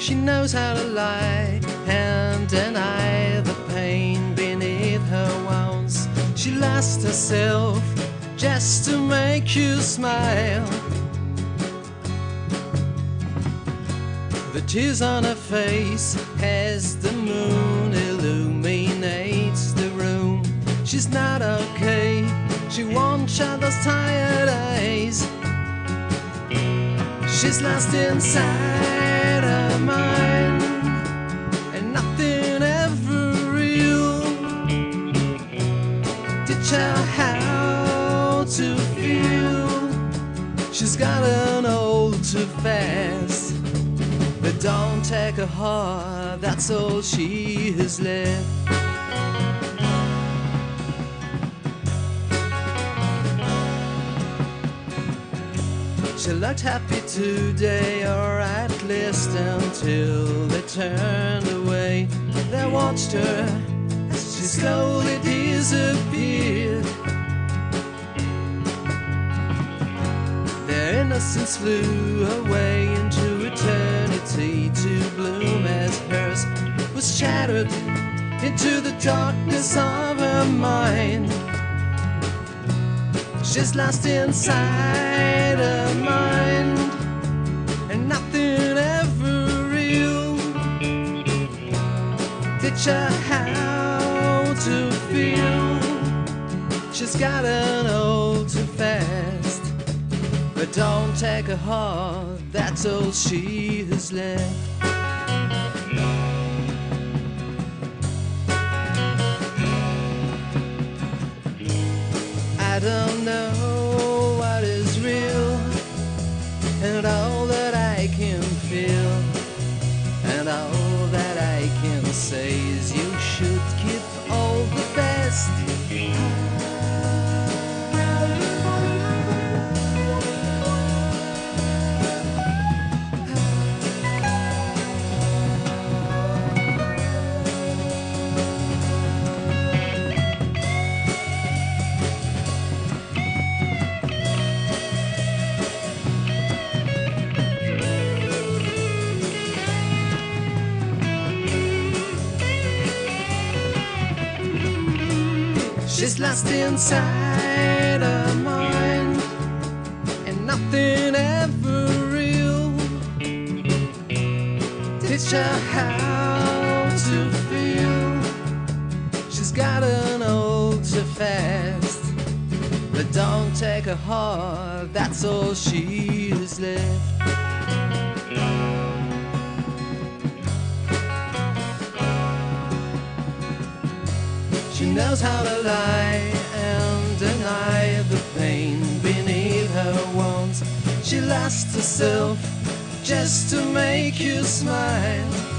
She knows how to lie and deny the pain beneath her wounds. She lost herself just to make you smile. The tears on her face as the moon illuminates the room. She's not okay, she won't shut those tired eyes. She's lost inside Teach her how to feel. She's gotten old too fast. But don't take her heart, that's all she has left. She looked happy today, or at least until they turned away. They watched her as she slowly disappeared. Innocence flew away into eternity to bloom as hers was shattered into the darkness of her mind. She's lost inside her mind, and nothing ever real. Teach her how to feel. She's gotten old too fast. But don't take her heart, that's all she has left. I don't know what is real, and all that I can feel, and all that I can say is you She's lost inside her mind, and nothing ever real. Teach her how to feel. She's gotten old too fast, but don't take her heart. That's all she has left. She knows how to lie and deny the pain beneath her wounds. She lost herself just to make you smile.